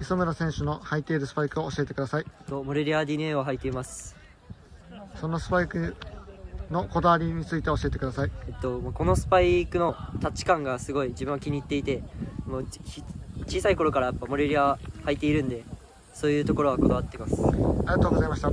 磯村選手の履いているスパイクを教えてください。とモレリア DNA を履いています。そのスパイクのこだわりについて教えてください。えっとこのスパイクのタッチ感がすごい自分は気に入っていてもう小さい頃からやっぱモレリア履いているんでそういうところはこだわってます。ありがとうございました。